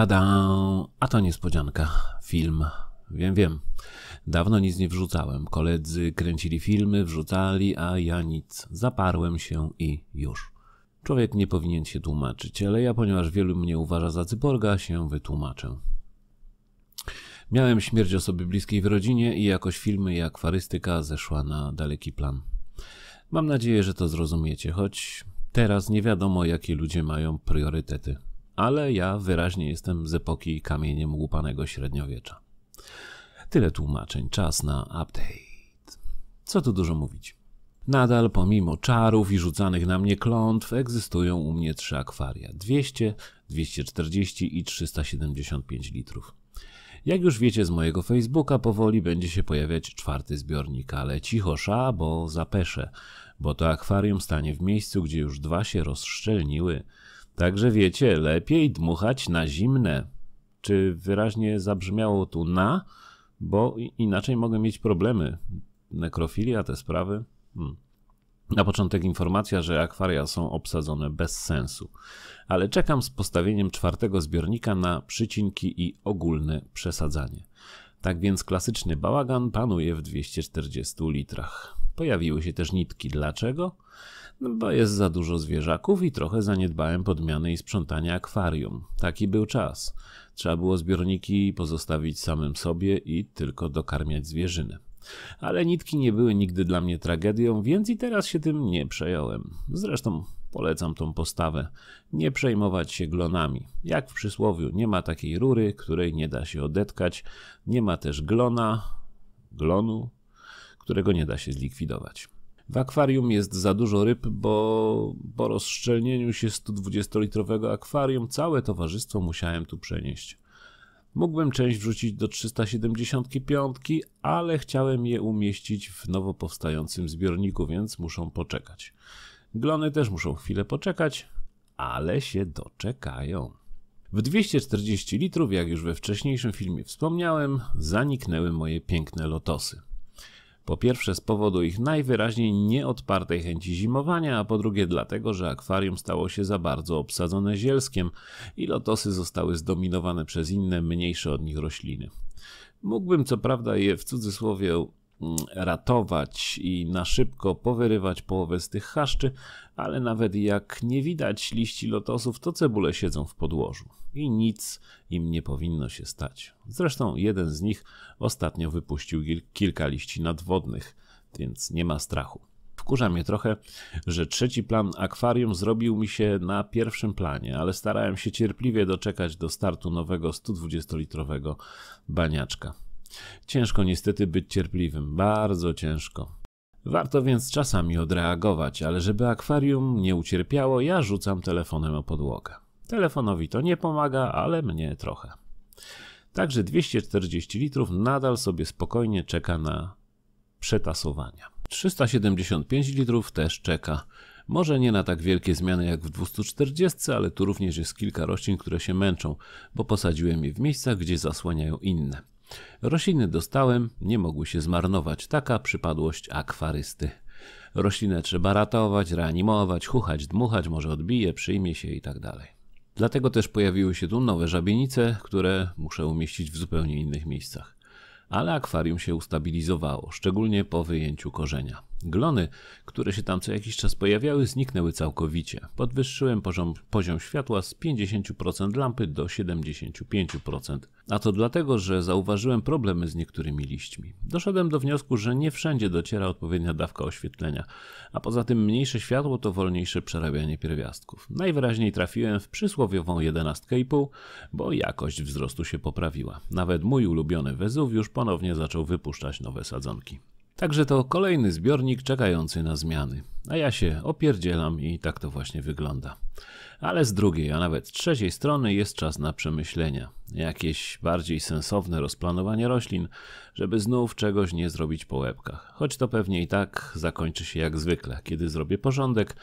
Tada! A to niespodzianka. Film. Wiem, wiem. Dawno nic nie wrzucałem. Koledzy kręcili filmy, wrzucali, a ja nic. Zaparłem się i już. Człowiek nie powinien się tłumaczyć, ale ja, ponieważ wielu mnie uważa za cyborga, się wytłumaczę. Miałem śmierć osoby bliskiej w rodzinie i jakoś filmy i akwarystyka zeszła na daleki plan. Mam nadzieję, że to zrozumiecie, choć teraz nie wiadomo, jakie ludzie mają priorytety. Ale ja wyraźnie jestem z epoki kamieniem łupanego średniowiecza. Tyle tłumaczeń, czas na update. Co tu dużo mówić. Nadal, pomimo czarów i rzucanych na mnie klątw, egzystują u mnie trzy akwaria: 200, 240 i 375 litrów. Jak już wiecie z mojego Facebooka, powoli będzie się pojawiać czwarty zbiornik, ale cicho sza, bo zapeszę, bo to akwarium stanie w miejscu, gdzie już dwa się rozszczelniły. Także wiecie, lepiej dmuchać na zimne. Czy wyraźnie zabrzmiało tu na? Bo inaczej mogę mieć problemy. Nekrofilia, te sprawy. Hmm. Na początek informacja, że akwaria są obsadzone bez sensu, ale czekam z postawieniem czwartego zbiornika na przycinki i ogólne przesadzanie. Tak więc klasyczny bałagan panuje w 240 litrach. Pojawiły się też nitki. Dlaczego? Bo jest za dużo zwierzaków i trochę zaniedbałem podmiany i sprzątania akwarium. Taki był czas. Trzeba było zbiorniki pozostawić samym sobie i tylko dokarmiać zwierzynę. Ale nitki nie były nigdy dla mnie tragedią, więc i teraz się tym nie przejąłem. Zresztą polecam tą postawę. Nie przejmować się glonami. Jak w przysłowiu, nie ma takiej rury, której nie da się odetkać. Nie ma też glona, glonu, którego nie da się zlikwidować. W akwarium jest za dużo ryb, bo po rozszczelnieniu się 120-litrowego akwarium całe towarzystwo musiałem tu przenieść. Mógłbym część wrzucić do 375, ale chciałem je umieścić w nowo powstającym zbiorniku, więc muszą poczekać. Glony też muszą chwilę poczekać, ale się doczekają. W 240 litrów, jak już we wcześniejszym filmie wspomniałem, zaniknęły moje piękne lotosy. Po pierwsze z powodu ich najwyraźniej nieodpartej chęci zimowania, a po drugie dlatego, że akwarium stało się za bardzo obsadzone zielskiem i lotosy zostały zdominowane przez inne, mniejsze od nich rośliny. Mógłbym co prawda je w cudzysłowie ratować i na szybko powyrywać połowę z tych chaszczy, ale nawet jak nie widać liści lotosów, to cebule siedzą w podłożu i nic im nie powinno się stać. Zresztą jeden z nich ostatnio wypuścił kilka liści nadwodnych, więc nie ma strachu. Wkurza mnie trochę, że trzeci plan akwarium zrobił mi się na pierwszym planie, ale starałem się cierpliwie doczekać do startu nowego 120-litrowego baniaczka. Ciężko niestety być cierpliwym, bardzo ciężko. Warto więc czasami odreagować, ale żeby akwarium nie ucierpiało, ja rzucam telefonem o podłogę. Telefonowi to nie pomaga, ale mnie trochę. Także 240 litrów nadal sobie spokojnie czeka na przetasowania. 375 litrów też czeka. Może nie na tak wielkie zmiany jak w 240, ale tu również jest kilka roślin, które się męczą, bo posadziłem je w miejscach, gdzie zasłaniają inne. Rośliny dostałem, nie mogły się zmarnować. Taka przypadłość akwarysty. Roślinę trzeba ratować, reanimować, chuchać, dmuchać, może odbije, przyjmie się i tak dalej. Dlatego też pojawiły się tu nowe żabienice, które muszę umieścić w zupełnie innych miejscach ale akwarium się ustabilizowało, szczególnie po wyjęciu korzenia. Glony, które się tam co jakiś czas pojawiały, zniknęły całkowicie. Podwyższyłem poziom, poziom światła z 50% lampy do 75%. A to dlatego, że zauważyłem problemy z niektórymi liśćmi. Doszedłem do wniosku, że nie wszędzie dociera odpowiednia dawka oświetlenia, a poza tym mniejsze światło to wolniejsze przerabianie pierwiastków. Najwyraźniej trafiłem w przysłowiową 11,5, bo jakość wzrostu się poprawiła. Nawet mój ulubiony Wezuwiusz ponownie zaczął wypuszczać nowe sadzonki. Także to kolejny zbiornik czekający na zmiany. A ja się opierdzielam i tak to właśnie wygląda. Ale z drugiej, a nawet trzeciej strony jest czas na przemyślenia. Jakieś bardziej sensowne rozplanowanie roślin, żeby znów czegoś nie zrobić po łebkach. Choć to pewnie i tak zakończy się jak zwykle. Kiedy zrobię porządek,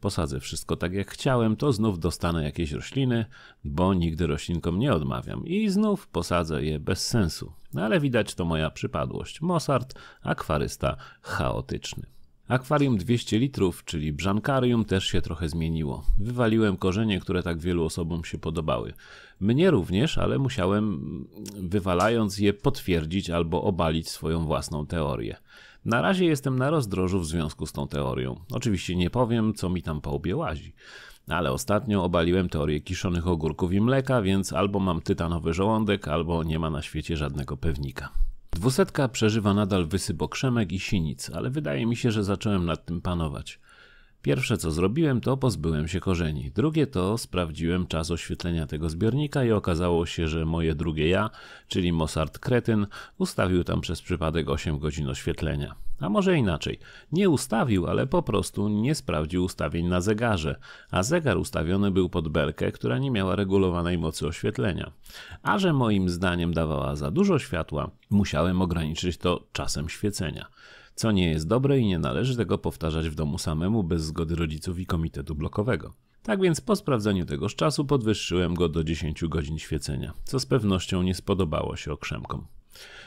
posadzę wszystko tak jak chciałem, to znów dostanę jakieś rośliny, bo nigdy roślinkom nie odmawiam i znów posadzę je bez sensu. Ale widać to moja przypadłość. Mozart, akwarysta, chaotyczny. Akwarium 200 litrów, czyli brzankarium, też się trochę zmieniło. Wywaliłem korzenie, które tak wielu osobom się podobały. Mnie również, ale musiałem, wywalając je, potwierdzić albo obalić swoją własną teorię. Na razie jestem na rozdrożu w związku z tą teorią. Oczywiście nie powiem, co mi tam po łbie łazi. Ale ostatnio obaliłem teorię kiszonych ogórków i mleka, więc albo mam tytanowy żołądek, albo nie ma na świecie żadnego pewnika. Dwusetka przeżywa nadal wysyp okrzemek i sinic, ale wydaje mi się, że zacząłem nad tym panować. Pierwsze co zrobiłem, to pozbyłem się korzeni. Drugie to sprawdziłem czas oświetlenia tego zbiornika i okazało się, że moje drugie ja, czyli Mossart Kretyn, ustawił tam przez przypadek 8 godzin oświetlenia. A może inaczej, nie ustawił, ale po prostu nie sprawdził ustawień na zegarze, a zegar ustawiony był pod belkę, która nie miała regulowanej mocy oświetlenia. A że moim zdaniem dawała za dużo światła, musiałem ograniczyć to czasem świecenia co nie jest dobre i nie należy tego powtarzać w domu samemu bez zgody rodziców i komitetu blokowego. Tak więc po sprawdzeniu tegoż czasu podwyższyłem go do 10 godzin świecenia, co z pewnością nie spodobało się okrzemkom.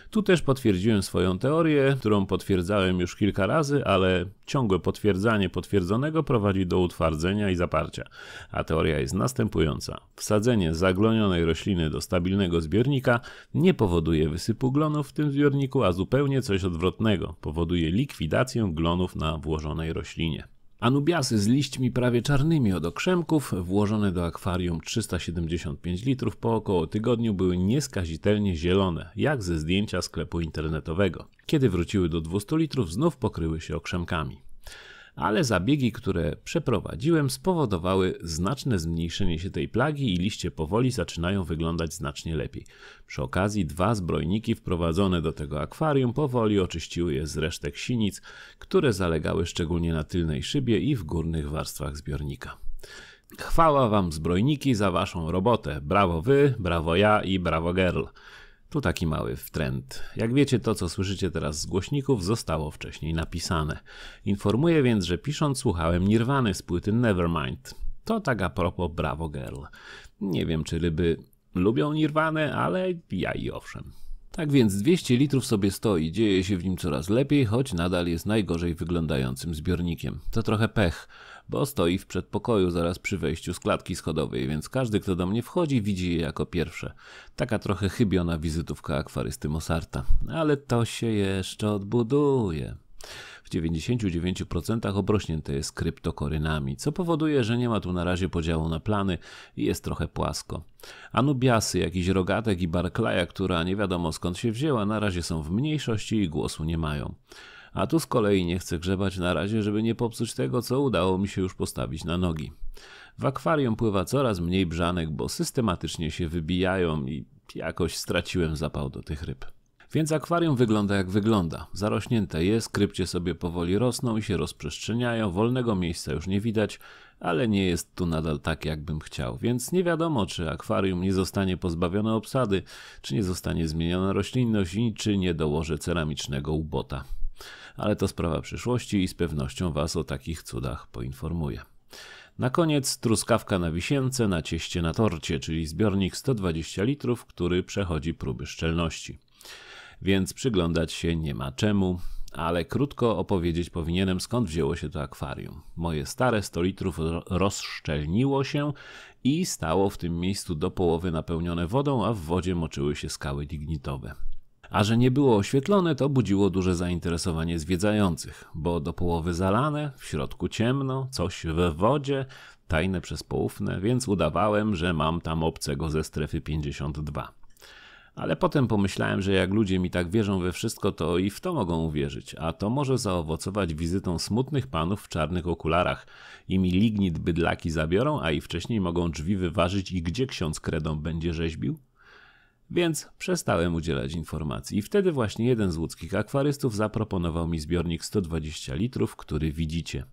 Tu też potwierdziłem swoją teorię, którą potwierdzałem już kilka razy, ale ciągłe potwierdzanie potwierdzonego prowadzi do utwardzenia i zaparcia. A teoria jest następująca. Wsadzenie zaglonionej rośliny do stabilnego zbiornika nie powoduje wysypu glonów w tym zbiorniku, a zupełnie coś odwrotnego. Powoduje likwidację glonów na włożonej roślinie. Anubiasy z liśćmi prawie czarnymi od okrzemków, włożone do akwarium 375 litrów po około tygodniu były nieskazitelnie zielone, jak ze zdjęcia sklepu internetowego. Kiedy wróciły do 200 litrów, znów pokryły się okrzemkami ale zabiegi, które przeprowadziłem, spowodowały znaczne zmniejszenie się tej plagi i liście powoli zaczynają wyglądać znacznie lepiej. Przy okazji dwa zbrojniki wprowadzone do tego akwarium powoli oczyściły je z resztek sinic, które zalegały szczególnie na tylnej szybie i w górnych warstwach zbiornika. Chwała wam zbrojniki za waszą robotę. Brawo wy, brawo ja i brawo girl. Tu taki mały trend. Jak wiecie, to co słyszycie teraz z głośników zostało wcześniej napisane. Informuję więc, że pisząc słuchałem Nirwany z płyty Nevermind. To tak a propos Bravo Girl. Nie wiem, czy ryby lubią Nirwanę, ale ja i owszem. Tak więc 200 litrów sobie stoi, dzieje się w nim coraz lepiej, choć nadal jest najgorzej wyglądającym zbiornikiem. To trochę pech, bo stoi w przedpokoju zaraz przy wejściu z klatki schodowej, więc każdy, kto do mnie wchodzi, widzi je jako pierwsze. Taka trochę chybiona wizytówka akwarysty Mosarta. Ale to się jeszcze odbuduje. W 99% obrośnięte jest kryptokorynami, co powoduje, że nie ma tu na razie podziału na plany i jest trochę płasko. Anubiasy, jakiś rogatek i Barclaya, która nie wiadomo skąd się wzięła, na razie są w mniejszości i głosu nie mają. A tu z kolei nie chcę grzebać na razie, żeby nie popsuć tego, co udało mi się już postawić na nogi. W akwarium pływa coraz mniej brzanek, bo systematycznie się wybijają i jakoś straciłem zapał do tych ryb. Więc akwarium wygląda jak wygląda. Zarośnięte jest, krypcie sobie powoli rosną i się rozprzestrzeniają, wolnego miejsca już nie widać, ale nie jest tu nadal tak, jakbym chciał, więc nie wiadomo, czy akwarium nie zostanie pozbawione obsady, czy nie zostanie zmieniona roślinność i czy nie dołożę ceramicznego ubota ale to sprawa przyszłości i z pewnością Was o takich cudach poinformuję. Na koniec truskawka na wisience na cieście na torcie, czyli zbiornik 120 litrów, który przechodzi próby szczelności. Więc przyglądać się nie ma czemu, ale krótko opowiedzieć powinienem skąd wzięło się to akwarium. Moje stare 100 litrów rozszczelniło się i stało w tym miejscu do połowy napełnione wodą, a w wodzie moczyły się skały lignitowe. A że nie było oświetlone, to budziło duże zainteresowanie zwiedzających, bo do połowy zalane, w środku ciemno, coś we wodzie, tajne przez poufne, więc udawałem, że mam tam obcego ze strefy 52. Ale potem pomyślałem, że jak ludzie mi tak wierzą we wszystko, to i w to mogą uwierzyć, a to może zaowocować wizytą smutnych panów w czarnych okularach i mi lignit bydlaki zabiorą, a i wcześniej mogą drzwi wyważyć i gdzie ksiądz kredą będzie rzeźbił? Więc przestałem udzielać informacji. I wtedy właśnie jeden z łódzkich akwarystów zaproponował mi zbiornik 120 litrów, który widzicie.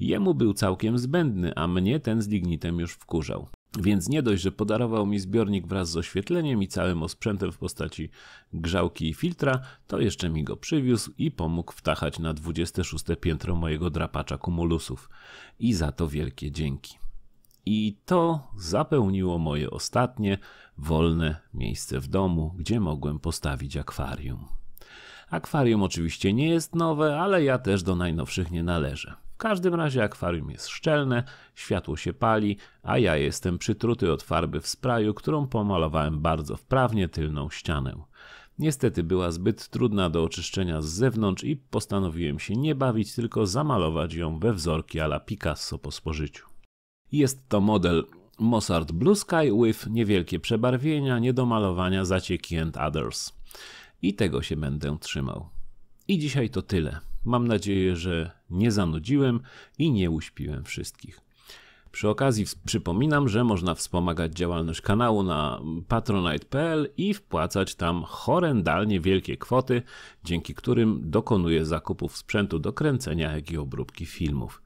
Jemu był całkiem zbędny, a mnie ten z lignitem już wkurzał. Więc nie dość, że podarował mi zbiornik wraz z oświetleniem i całym osprzętem w postaci grzałki i filtra, to jeszcze mi go przywiózł i pomógł wtachać na 26 piętro mojego drapacza kumulusów. I za to wielkie dzięki. I to zapełniło moje ostatnie wolne miejsce w domu, gdzie mogłem postawić akwarium. Akwarium oczywiście nie jest nowe, ale ja też do najnowszych nie należę. W każdym razie akwarium jest szczelne, światło się pali, a ja jestem przytruty od farby w spraju, którą pomalowałem bardzo wprawnie tylną ścianę. Niestety była zbyt trudna do oczyszczenia z zewnątrz i postanowiłem się nie bawić, tylko zamalować ją we wzorki ala Picasso po spożyciu. Jest to model Mossart Blue Sky with niewielkie przebarwienia, niedomalowania, zacieki and others. I tego się będę trzymał. I dzisiaj to tyle. Mam nadzieję, że nie zanudziłem i nie uśpiłem wszystkich. Przy okazji przypominam, że można wspomagać działalność kanału na patronite.pl i wpłacać tam horrendalnie wielkie kwoty, dzięki którym dokonuję zakupów sprzętu do kręcenia, jak i obróbki filmów.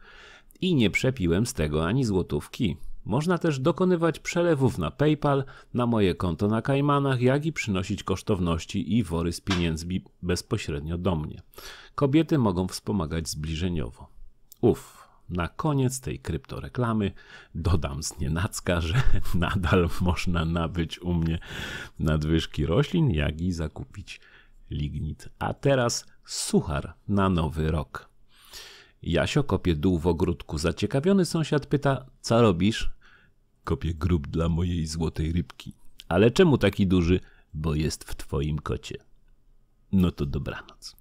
I nie przepiłem z tego ani złotówki. Można też dokonywać przelewów na PayPal, na moje konto na Kajmanach, jak i przynosić kosztowności i wory z pieniędzmi bezpośrednio do mnie. Kobiety mogą wspomagać zbliżeniowo. Uff, na koniec tej kryptoreklamy dodam z nienacka, że nadal można nabyć u mnie nadwyżki roślin, jak i zakupić lignit. A teraz suchar na nowy rok. Jasio kopie dół w ogródku. Zaciekawiony sąsiad pyta, co robisz? Kopię grób dla mojej złotej rybki. Ale czemu taki duży? Bo jest w twoim kocie. No to dobranoc.